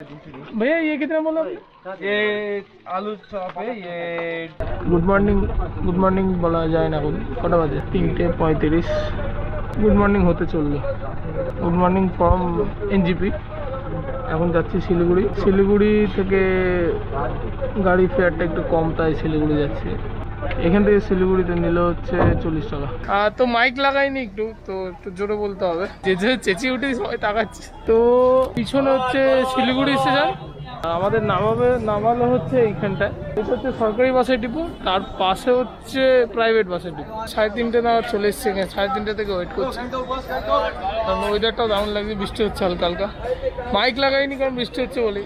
भैया ये कितना बोला ये आलू चॉप है ये গুড মর্নিং গুড মর্নিং বলা যায় না এখন কটা বাজে তিনটে পঁয়ত্রিশ গুড মর্নিং হতে চললো গুড মর্নিং ফ্রম এনজিপি এখন যাচ্ছি শিলিগুড়ি শিলিগুড়ি থেকে গাড়ি ফেয়ারটা একটু কম তাই শিলিগুড়ি যাচ্ছি এখান থেকে শিলিগুড়িতে নিলে হচ্ছে চল্লিশ টাকা। তো মাইক লাগাইনি একটু, তো একটু জোরে বলতে হবে। যে যে চেঁচিয়ে উঠে সবাই তাকাচ্ছে। তো পিছনে হচ্ছে শিলিগুড়ি স্টেশন। আমাদের নামাবে, নামালো হচ্ছে এইখানটায়। এটা হচ্ছে সরকারি বাসের ডিপো, তার পাশে হচ্ছে প্রাইভেট বাসের ডিপো। সাড়ে তিনটে না চলে এসছে সাড়ে তিনটে থেকে ওয়েট করছি। কারণ ওয়েদারটাও দারুণ লাগছে, বৃষ্টি হচ্ছে হালকা হালকা। মাইক লাগাইনি কারণ বৃষ্টি হচ্ছে বলে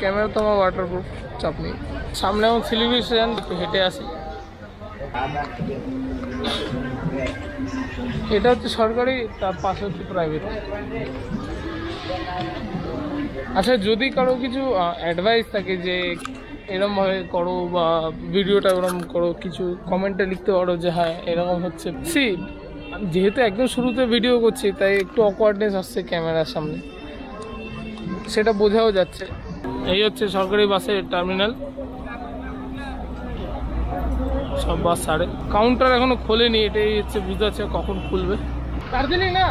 ক্যামেরা তো আমার ওয়াটারপ্রুফ চাপ নেই। সামনে এখন শিলিগুড়ি একটু হেঁটে আসি। এটা হচ্ছে সরকারি, তার পাশে হচ্ছে প্রাইভেট আচ্ছা যদি কারও কিছু অ্যাডভাইস থাকে যে এরমভাবে করো বা ভিডিওটা ওরম করো, কিছু কমেন্টে লিখতে পারো যে হ্যাঁ এরকম হচ্ছে। সি, যেহেতু একদম শুরুতে ভিডিও করছি, তাই একটু অকওয়ার্ডনেস আসছে ক্যামেরার সামনে। সেটা বোঝাও যাচ্ছে। এই হচ্ছে সরকারি বাসের টার্মিনাল সব বাস ছাড়ে কাউন্টার এখনো খোলেনি এটাই হচ্ছে বুঝতে পারছে কখন খুলবে দার্জিলিং না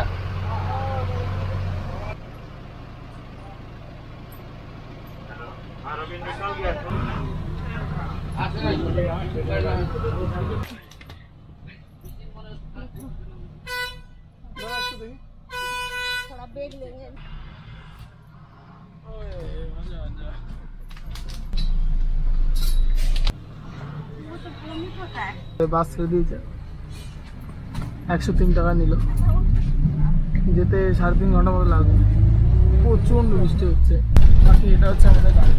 थोड़ा बेग लेंगे বাস ছেড়ে দিয়েছে। একশো তিন টাকা নিল। যেতে সাড়ে তিন ঘণ্টা মতো লাগবে প্রচণ্ড বৃষ্টি হচ্ছে। বাকি এটা হচ্ছে আমাদের গাড়ি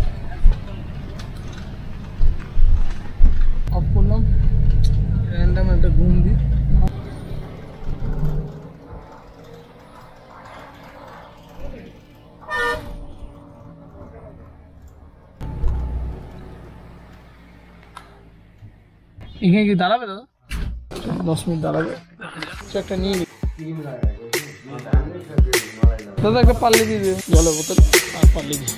এখানে কি দাঁড়াবে দাদা? দশ মিনিট দাঁড়াবে। একটা নিয়ে দাদা, একটা পাল্লি দিয়ে দেবে জলের বোতল। আর পাল্লি দিয়ে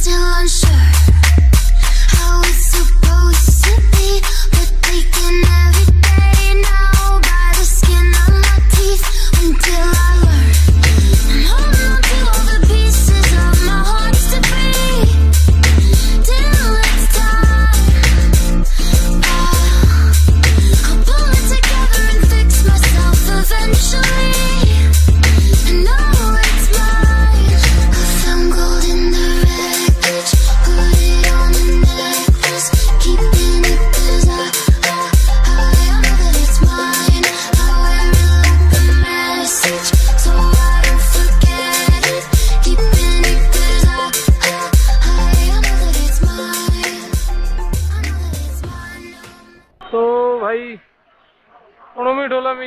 still unsure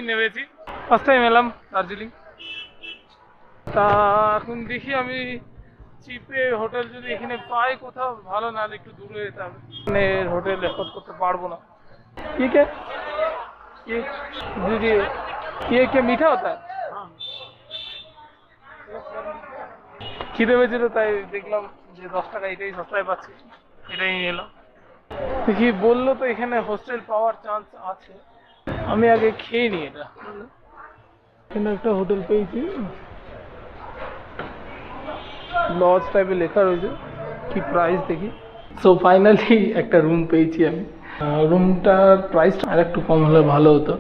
নেমেছি ফার্স্ট টাইম এলাম দার্জিলিং তা এখন দেখি আমি চিপে হোটেল যদি এখানে পাই কোথাও ভালো না হলে একটু দূরে যেতে হবে মানে হোটেল এফোর্ড করতে পারবো না ঠিক আছে ये दीदी ये क्या मीठा होता है খিদে পেয়েছিল তাই দেখলাম যে দশ টাকা এটাই সস্তায় পাচ্ছি এটাই নিয়ে এলাম দেখি বললো তো এখানে হোস্টেল পাওয়ার চান্স আছে আমি আগে খেয়ে নিই এটা। এখানে একটা হোটেল পেয়েছি। লজ টাইপের লেখা রয়েছে, কি প্রাইস দেখি। সো ফাইনালি একটা রুম পেয়েছি আমি। রুমটার প্রাইসটা আর একটু কম হলে ভালো হতো।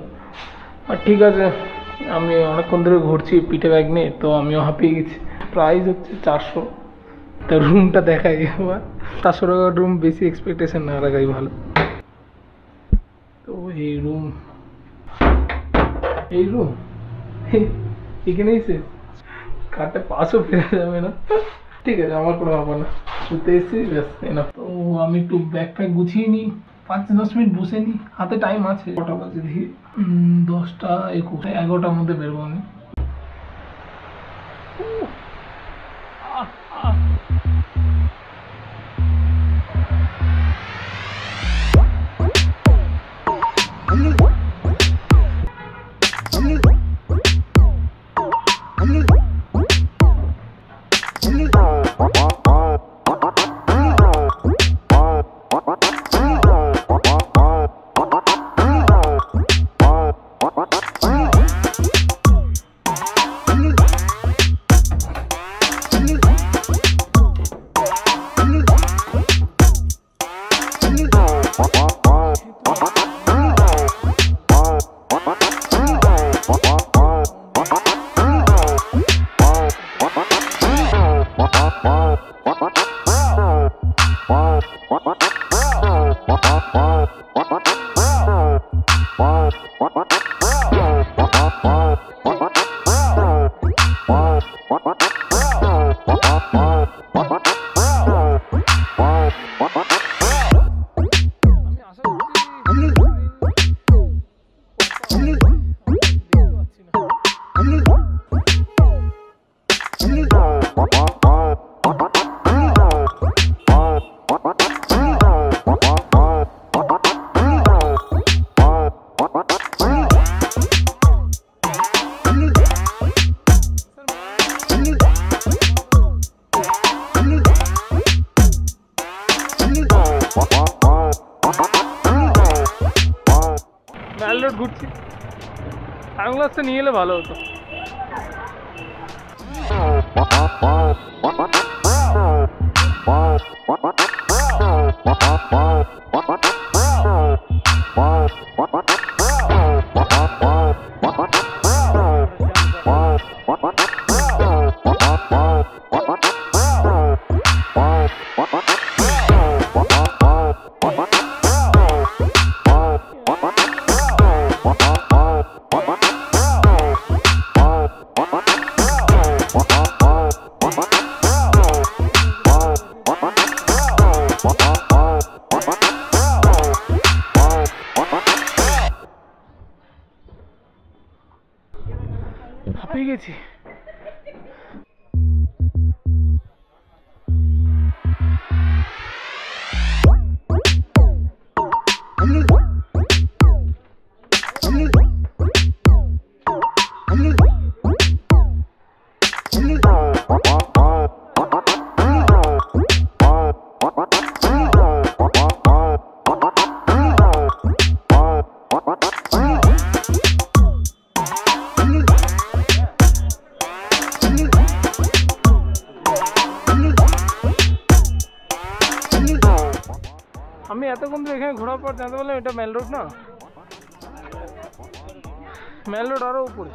আর ঠিক আছে, আমি অনেকক্ষণ ধরে ঘুরছি, পিঠে ব্যাগ নিয়ে, তো আমিও হাঁপিয়ে গেছি। প্রাইস হচ্ছে চারশো। তো রুমটা দেখাই এবার। চারশো টাকার রুম বেশি এক্সপেকটেশন না রাখাই ভালো। তো এই রুম এই রুম এখানেই শেষ। কাটে পাশও ফেরা যাবে না। ঠিক আছে, আমার কোনো ব্যাপার না। শুতে এসেছি, ব্যাস এনা তো আমি একটু ব্যাগ ফ্যাগ গুছিয়ে নিই। পাঁচ দশ মিনিট বসে নিই। হাতে টাইম আছে। কটা বাজে দেখি? দশটা একুশ। এগারোটার মধ্যে বেরবো আমি। what, what? అసలు నీళ్ళు బాగాలవుతాం হাঁপিয়ে গেছি। আমি এতক্ষণ ধরে এখানে ঘোরার পর জানতে পারলাম এটা মেল রোড না মেল রোড আরো উপরে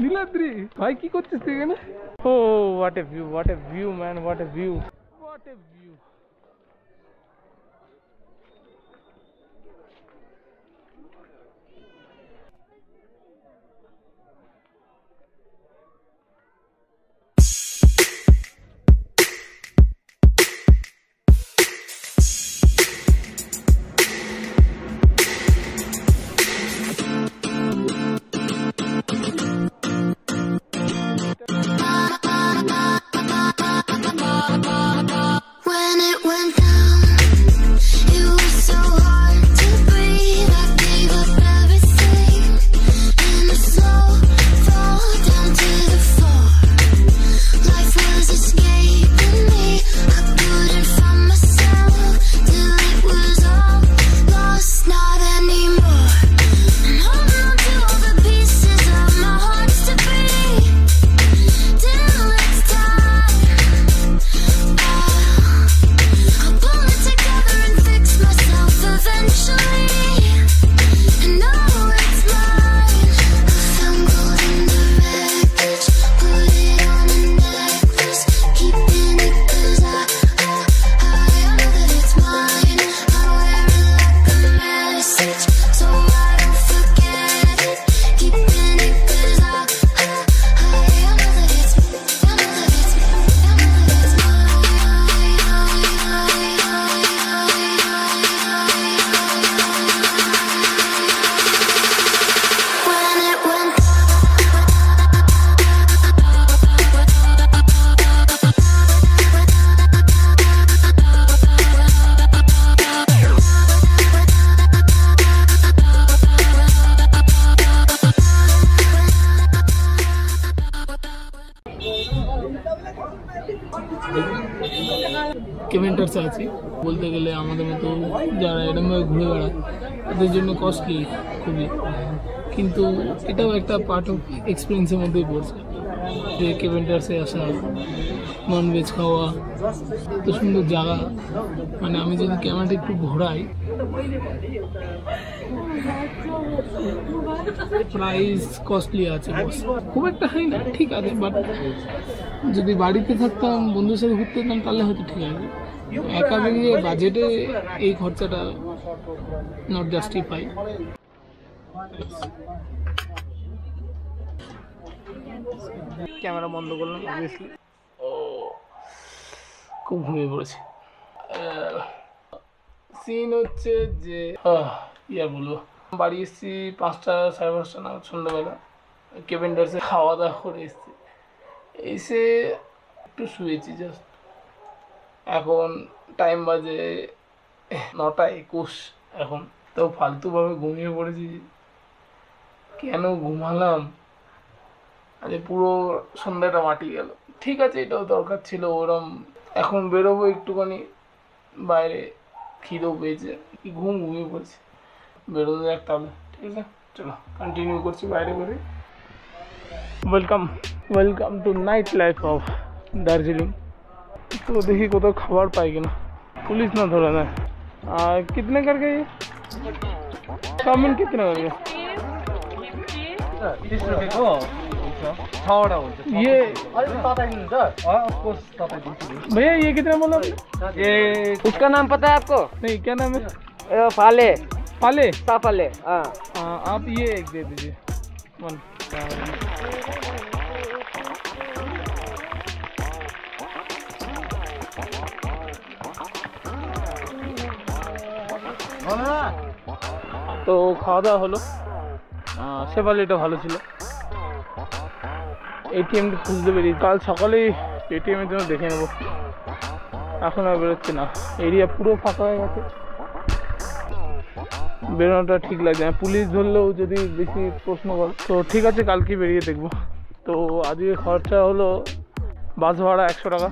নীলাদ্রি ভাই কি করছিস তুই এখানে ও what a view what a view man what a view what a আছে বলতে গেলে আমাদের মতো যারা এরমভাবে ঘুরে বেড়ায় তাদের জন্য কস্টলি খুবই কিন্তু এটাও একটা পার্ট অফ এক্সপিরিয়েন্সের মধ্যেই পড়ছে যে কেভেন্টার্সে আসা নন ভেজ খাওয়া এত সুন্দর জায়গা মানে আমি যদি ক্যামেরাটা একটু ঘোরাই প্রাইস কস্টলি আছে বস খুব একটা হাই না ঠিক আছে বাট যদি বাড়িতে থাকতাম বন্ধুর সাথে ঘুরতে যেতাম তাহলে হয়তো ঠিক আছে বাজেটে এই খরচাটা নট জাস্টিফাই ক্যামেরা বন্ধ করলাম অবভিয়াসলি ও খুব ঘুমিয়ে পড়েছে। সিন হচ্ছে যে আর বলব? বাড়ি এসেছি পাঁচটা সাড়ে পাঁচটা নাগাদ সন্ধ্যাবেলা। কেভেন্ডার্সে খাওয়া দাওয়া করে এসেছি। এসে একটু শুয়েছি জাস্ট এখন টাইম বাজে নটা একুশ। এখন তো ফালতুভাবে ঘুমিয়ে পড়েছি। কেন ঘুমালাম? আজ পুরো সন্ধ্যাটা মাটি গেল। ঠিক আছে, এটাও দরকার ছিল ওরম। এখন বেরোবো একটুখানি। বাইরে খিদেও পেয়েছে। কি ঘুম ঘুমিয়ে পড়েছে? বেরোনো যাক তাহলে। ঠিক আছে, চলো কন্টিনিউ করছি বাইরে করে welcome welcome to night life of Darjeeling তো দেখি কোথাও খাবার পাই কিনা पुलिस ना थोड़ा ना आ, कितने करके ये चाउमिन कितने करके तिस रुपियाँको छवटा हुन्छ ये अलिक तताइदिनुहुन्छ अफकोर्स तताइदिन्छु भैया ये कितने बोला आपने? ए उसका नाम पता है आपको नहीं क्या नाम है ए, फाले पाले साफाले हाँ आ, आप ये एक दे दीजिए তো খাওয়া দাওয়া হলো শেফালিটা ভালো ছিল। এটিএমটা খুঁজতে বেরিয়ে কাল সকালেই এটিএমের জন্য দেখে নেব। এখন আর বেরোচ্ছে না। এরিয়া পুরো ফাঁকা হয়ে গেছে। বেরোনোটা ঠিক লাগছে না। পুলিশ ধরলেও যদি বেশি প্রশ্ন করে। তো ঠিক আছে কালকে বেরিয়ে দেখব। তো আজকে খরচা হলো বাস ভাড়া একশো টাকা।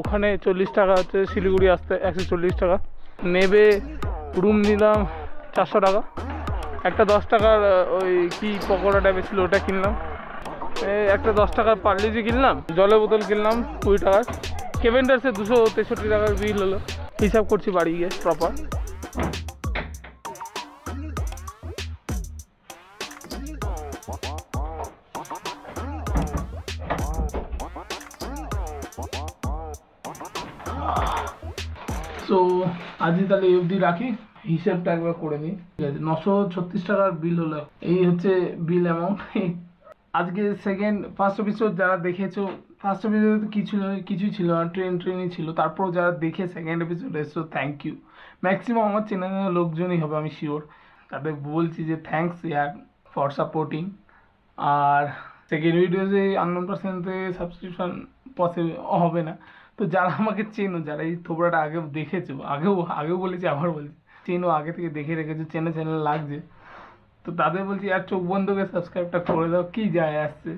ওখানে চল্লিশ টাকা হচ্ছে। শিলিগুড়ি আসতে একশো চল্লিশ টাকা। নেবে রুম নিলাম। চারশো টাকা। একটা দশ টাকার ওই কি পকোড়া টাইপের ছিল, ওটা কিনলাম। একটা দশ টাকার পার্লিজি কিনলাম। জলের বোতল কিনলাম, কুড়ি টাকার। কেভেন্ডার্সে দুশো তেষট্টি টাকার বিল হলো। হিসাব করছি বাড়ি গিয়ে প্রপার আজই তাহলে অবধি রাখি, হিসাবটা একবার করে নিই। ঠিক আছে, নশো ছত্রিশ টাকার বিল হলো। এই হচ্ছে বিল অ্যামাউন্ট আজকে সেকেন্ড ফার্স্ট এপিসোড যারা দেখেছ ফার্স্ট এপিসোড কিছু কিছুই ছিল না ট্রেন ট্রেনই ছিল। তারপরও যারা দেখে সেকেন্ড এপিসোড এসছো থ্যাংক ইউ ম্যাক্সিমাম আমার চেনা জানা লোকজনই হবে, আমি শিওর তাদের বলছি যে থ্যাঙ্কস ইয়ার ফর সাপোর্টিং আর সেকেন্ড ভিডিওতে আননোন পার্সেন্টে সাবস্ক্রিপশন পসিবল হবে না। তো যারা আমাকে চেনো, যারা এই থোবড়াটা আগে দেখেছ, আগেও আগেও বলেছি, আবার বলছি। চেনো, আগে থেকে দেখে রেখেছো, চেনা চ্যানেল লাগছে। তো তাদের বলছি, আর চোখ বন্ধ করে সাবস্ক্রাইবটা করে দাও, কি যায় আসছে?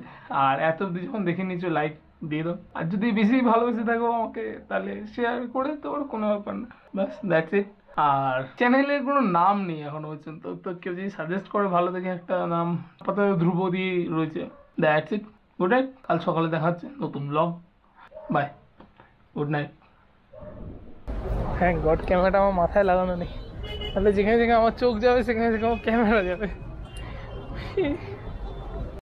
আর এত অব্দি যখন দেখে নিচ্ছো লাইক দিয়ে দাও। আর যদি বেশি ভালোবেসে থাকো আমাকে, তাহলে শেয়ার করে দিতে পারো কোনো ব্যাপার না। ব্যাস দ্যাটস ইট আর চ্যানেলের কোনো নাম নেই এখনও পর্যন্ত। তো কেউ যদি সাজেস্ট করে ভালো দেখে একটা নাম, আপাতত ধ্রুপদী রয়েছে। দ্যাটস ইট গুড নাইট কাল সকালে দেখা হচ্ছে নতুন ব্লগ বাই গুড নাইট হ্যাঁ গড ক্যামেরাটা আমার মাথায় লাগানো নেই। তাহলে যেখানে যেখানে আমার চোখ যাবে, সেখানে সেখানে আমার ক্যামেরা যাবে।